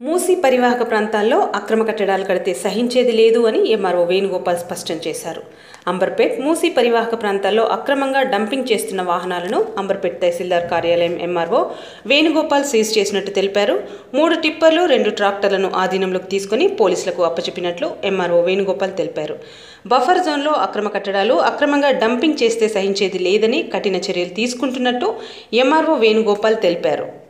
మూసీ పరివాహక ప్రాంతాల్లో అక్రమ కట్టడాలు కడితే సహించేది లేదు అని ఎంఆర్ఓ వేణుగోపాల్ స్పష్టం చేశారు. అంబర్పేట్ మూసీ పరివాహక ప్రాంతాల్లో అక్రమంగా డంపింగ్ చేస్తున్న వాహనాలను అంబర్పేట్ తహసీల్దార్ కార్యాలయం ఎంఆర్ఓ వేణుగోపాల్ సీజ్ చేసినట్టు తెలిపారు. మూడు టిప్పర్లు రెండు ట్రాక్టర్లను ఆధీనంలోకి తీసుకుని పోలీసులకు అప్పచెప్పినట్లు ఎంఆర్ఓ వేణుగోపాల్ తెలిపారు. బఫర్ జోన్లో అక్రమ కట్టడాలు అక్రమంగా డంపింగ్ చేస్తే సహించేది లేదని కఠిన చర్యలు తీసుకుంటున్నట్టు ఎంఆర్ఓ వేణుగోపాల్ తెలిపారు.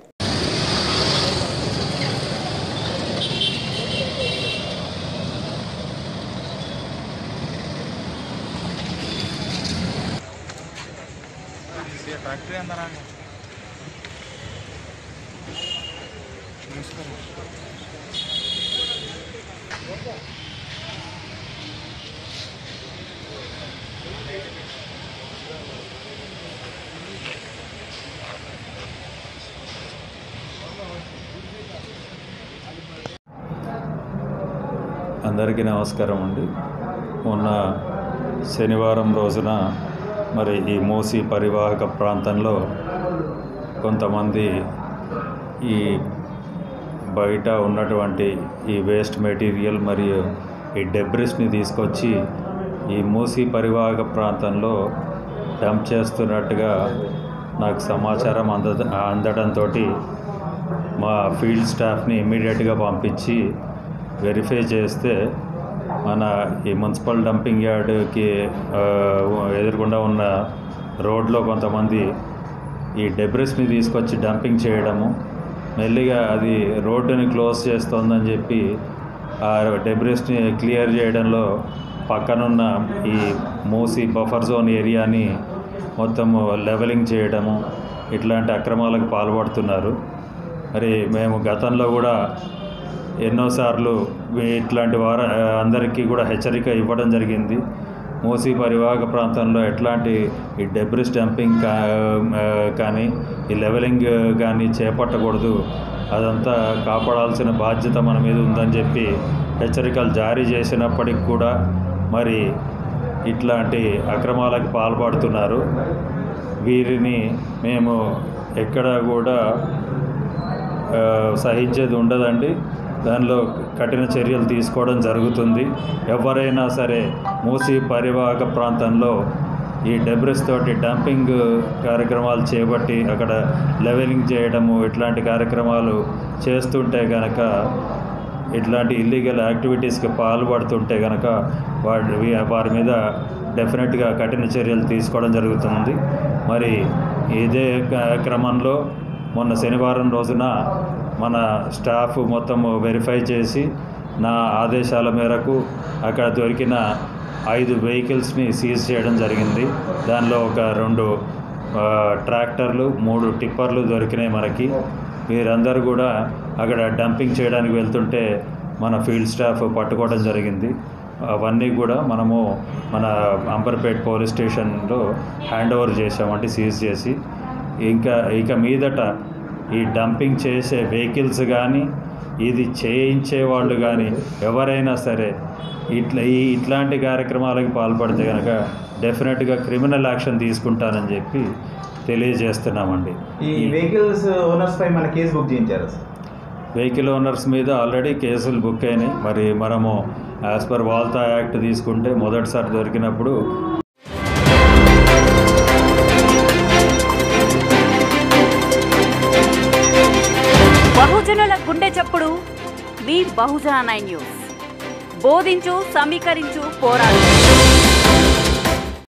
ఇదే ఫ్యాక్టరీ అందరా అందరికీ నమస్కారం అండి. మొన్న శనివారం రోజున మరి ఈ మూసీ పరివాహక ప్రాంతంలో కొంతమంది ఈ బయట ఉన్నటువంటి ఈ వేస్ట్ మెటీరియల్ మరియు ఈ డెబ్రిస్ని తీసుకొచ్చి ఈ మూసీ పరివాహక ప్రాంతంలో డంప్ చేస్తున్నట్టుగా నాకు సమాచారం అంద అందడంతో మా ఫీల్డ్ స్టాఫ్ని ఇమ్మీడియట్గా పంపించి వెరిఫై చేస్తే మన ఈ మున్సిపల్ డంపింగ్ యార్డ్కి ఎదురుకుండా ఎదురుగుండా ఉన్న రోడ్లో కొంతమంది ఈ డెబ్రిస్ని తీసుకొచ్చి డంపింగ్ చేయడము మెల్లిగా అది రోడ్డుని క్లోజ్ చేస్తోందని చెప్పి ఆ డెబ్రిస్ని క్లియర్ చేయడంలో పక్కనున్న ఈ మూసి బఫర్ జోన్ ఏరియాని మొత్తము లెవెలింగ్ చేయడము ఇట్లాంటి అక్రమాలకు పాల్పడుతున్నారు. మరి మేము గతంలో కూడా ఎన్నోసార్లు ఇట్లాంటి వార అందరికీ కూడా హెచ్చరిక ఇవ్వడం జరిగింది. మూసీ పరివాహక ప్రాంతంలో ఎట్లాంటి ఈ డెబ్రిస్ డంపింగ్ కా కానీ ఈ లెవెలింగ్ కానీ చేపట్టకూడదు. అదంతా కాపాడాల్సిన బాధ్యత మన మీద ఉందని చెప్పి హెచ్చరికలు జారీ చేసినప్పటికి కూడా మరి ఇట్లాంటి అక్రమాలకు పాల్పడుతున్నారు. వీరిని మేము ఎక్కడ కూడా సహించేది ఉండదండి. దానిలో కఠిన చర్యలు తీసుకోవడం జరుగుతుంది. ఎవరైనా సరే మూసి పరివాహక ప్రాంతంలో ఈ డెబ్రిస్ తోటి డంపింగ్ కార్యక్రమాలు చేపట్టి అక్కడ లెవెలింగ్ చేయడము ఇట్లాంటి కార్యక్రమాలు చేస్తుంటే కనుక ఇట్లాంటి ఇల్లీగల్ యాక్టివిటీస్కి పాల్పడుతుంటే కనుక వారి వారి మీద డెఫినెట్గా కఠిన చర్యలు తీసుకోవడం జరుగుతుంది. మరి ఇదే క్రమంలో మొన్న శనివారం రోజున మన స్టాఫ్ మొత్తం వెరిఫై చేసి నా ఆదేశాల మేరకు అక్కడ దొరికిన ఐదు వెహికల్స్ని సీజ్ చేయడం జరిగింది. దానిలో ఒక రెండు ట్రాక్టర్లు మూడు టిప్పర్లు దొరికినాయి మనకి. వీరందరూ కూడా అక్కడ డంపింగ్ చేయడానికి వెళ్తుంటే మన ఫీల్డ్ స్టాఫ్ పట్టుకోవడం జరిగింది. అవన్నీ కూడా మనము మన అంబర్పేట్ పోలీస్ స్టేషన్లో హ్యాండ్ ఓవర్ చేసామంటే సీజ్ చేసి. ఇంకా ఇక మీదట ఈ డంపింగ్ చేసే వెహికల్స్ కానీ ఇది చేయించే వాళ్ళు కానీ ఎవరైనా సరే ఇట్లా ఈ ఇట్లాంటి కార్యక్రమాలకు పాల్పడితే కనుక డెఫినెట్గా క్రిమినల్ యాక్షన్ తీసుకుంటానని చెప్పి తెలియజేస్తున్నామండి. ఈ వెహికల్స్ ఓనర్స్ పై మన కేసు బుక్ చేయించారు సార్? వెహికల్ ఓనర్స్ మీద ఆల్రెడీ కేసులు బుక్ అయినాయి. మరి మనము యాజ్ పర్ వాల్తా యాక్ట్ తీసుకుంటే మొదటిసారి దొరికినప్పుడు గుండె మీ బహుజన నైన్ న్యూస్. బోధించు సమీకరించు పోరాడు.